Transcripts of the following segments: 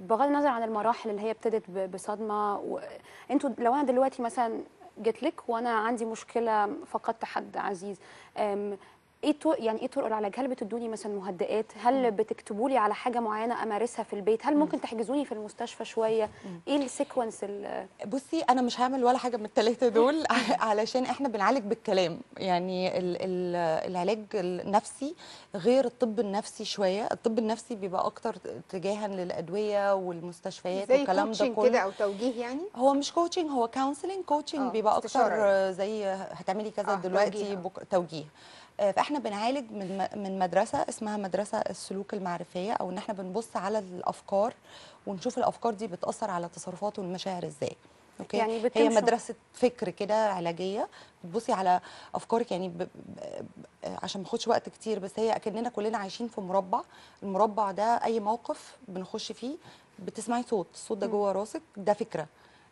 بغض النظر عن المراحل اللي هي ابتدت بصدمة و... أنتوا لو أنا دلوقتي مثلا جيت لك وأنا عندي مشكلة فقدت حد عزيز. إيه. يعني إيه طرق العلاج؟ هل بتدوني مثلا مهدئات؟ هل بتكتبوا لي على حاجة معينة أمارسها في البيت؟ هل ممكن تحجزوني في المستشفى شوية؟ إيه السيكونس ال... بصي أنا مش هعمل ولا حاجة من الثلاثه دول علشان إحنا بنعالج بالكلام يعني ال ال العلاج النفسي غير الطب النفسي شوية الطب النفسي بيبقى أكتر اتجاها للأدوية والمستشفيات والكلام ده كله كده أو توجيه يعني هو مش coaching هو counseling coaching آه، بيبقى أكتر زي هتعملي كذا آه، دلوقتي توجيه. بك... توجيه فاحنا بنعالج من من مدرسة اسمها مدرسة السلوك المعرفية أو ان إحنا بنبص على الافكار ونشوف الافكار دي بتأثر على التصرفات والمشاعر إزاي. okay؟ يعني هي مدرسة فكر كده علاجية بتبصي على افكارك يعني ب... ب... ب... عشان ما اخدش وقت كتير بس هي اكننا كلنا عايشين في مربع. المربع ده اي موقف بنخش فيه بتسمعي صوت الصوت ده جوه راسك ده فكرة.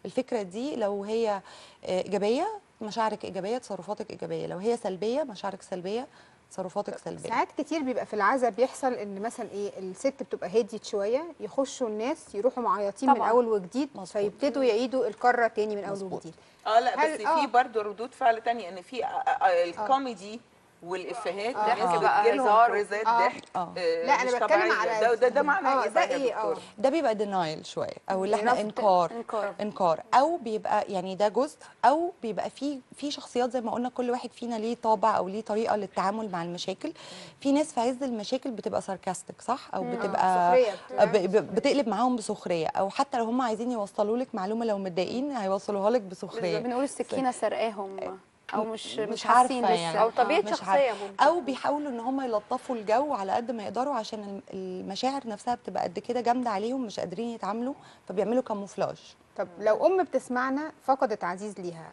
الفكرة دي لو هي إيجابية مشاعرك إيجابية تصرفاتك إيجابية لو هي سلبية مشاعرك سلبية تصرفاتك سلبية ساعات كتير بيبقى في العزا بيحصل إن مثلا إيه الست بتبقى هديت شوية يخشوا الناس يروحوا معيطين من. أول وجديد مظبوط. فيبتدوا يعيدوا الكره تاني من أول. وجديد آه لأ بس آه. في برضه ردود فعل تانية إن في آه، آه، الكوميدي والإفيهات آه. آه. بقى بتجيلهم هزار. كريزات آه. ضحك آه. آه، لا، أنا مش بتكلم. على ده ده, ده معناه آه، إيه ده بقى يا إيه؟ ده بيبقى دينايل شوية أو اللي إحنا. إنكار إنكار. إنكار أو بيبقى يعني ده جزء أو بيبقى في في شخصيات زي ما قلنا كل واحد فينا ليه طابع أو ليه طريقة للتعامل مع المشاكل في ناس في عز المشاكل بتبقى ساركاستك صح أو بتبقى بتقلب معاهم بسخرية أو حتى لو هم عايزين يوصلوا لك معلومة لو متضايقين هيوصلوها لك بسخرية بنقول السكينة سرقاهم أو مش مش, حاسين لسه. يعني مش شخصية عارفة. ممكن. أو بيحاولوا إن هم يلطفوا الجو على قد ما يقدروا عشان الم- المشاعر نفسها بتبقى قد كده جامدة عليهم مش قادرين يتعاملوا فبيعملوا كاموفلاج. طب لو أم بتسمعنا فقدت عزيز ليها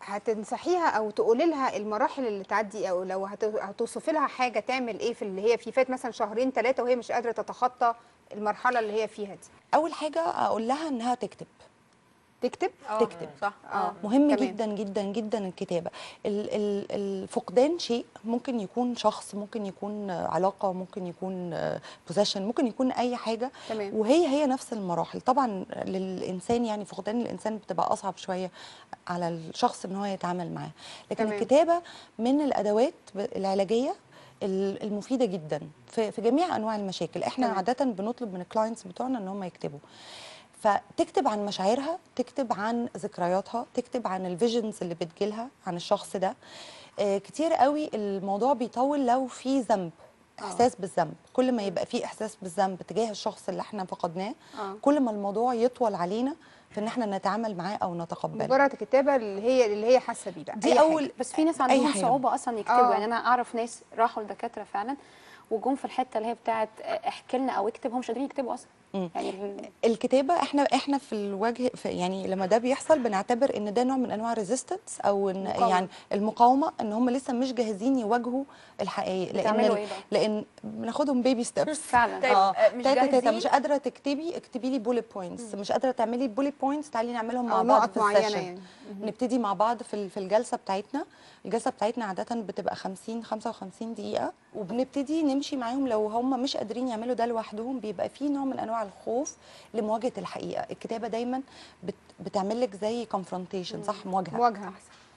هتنصحيها أو تقولي لها المراحل اللي تعدي أو لو هت- هتوصفي لها حاجة تعمل إيه في اللي هي فيه؟ فات مثلا شهرين ثلاثة وهي مش قادرة تتخطى المرحلة اللي هي فيها دي. أول حاجة أقول لها إنها تكتب. تكتب؟ تكتب. صح. آه مهم تمام. جدا جدا جدا الكتابة. ال- ال- الفقدان شيء ممكن يكون شخص ممكن يكون علاقة ممكن يكون position ممكن يكون أي حاجة. تمام. وهي هي نفس المراحل. طبعا للإنسان يعني فقدان الإنسان بتبقى أصعب شوية على الشخص إن هو يتعامل معاه. لكن تمام. الكتابة من الأدوات العلاجية ال- المفيدة جدا في في جميع أنواع المشاكل. إحنا. عاده بنطلب من ال clients بتوعنا إن هم يكتبوا. فتكتب عن مشاعرها تكتب عن ذكرياتها تكتب عن الفيجنز اللي بتجيلها عن الشخص ده آه، كتير قوي الموضوع بيطول لو في ذنب إحساس بالذنب كل ما يبقى في إحساس بالذنب تجاه الشخص اللي إحنا فقدناه آه. كل ما الموضوع يطول علينا في إن إحنا نتعامل معاه أو نتقبله مجرد الكتابة اللي هي اللي هي حاسة بيه بقى دي أول حاجة. بس في ناس عندهم. صعوبة أصلا يكتبوا آه. يعني أنا أعرف ناس راحوا لدكاترة فعلا وجم في الحتة اللي هي بتاعت احكي لنا أو اكتب هم مش قادرين يكتبوا أصلا يعني ال- الكتابة إحنا إحنا في الوجه في يعني لما ده بيحصل بنعتبر ان ده نوع من انواع ال resistance أو ان مقاومة. يعني المقاومة ان هم لسه مش جاهزين يواجهوا الحقائق لأن إيه؟ لأن بناخدهم baby steps فعلا. طيب، آه آه، مش تاتا تاتا؟ مش قادرة تكتبي اكتبي لي bullet points مش قادرة تعملي bullet points تعالي نعملهم مع أو بعض في ال session. يعني. نبتدي مع بعض في في الجلسة بتاعتنا. الجلسة بتاعتنا عادة بتبقى 50 55 دقيقة. وبنبتدي نمشي معاهم لو هم مش قادرين يعملوا ده لوحدهم بيبقى في نوع من انواع الخوف لمواجهة الحقيقة. الكتابة دايما بت بتعمل لك زي كونفرونتيشن صح؟ مواجهة. مواجهة